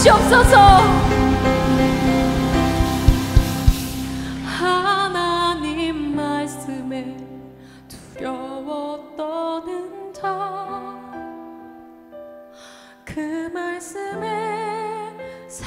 주시옵소서. 하나님 말씀에 두려워 떠는 자 그 말씀에 새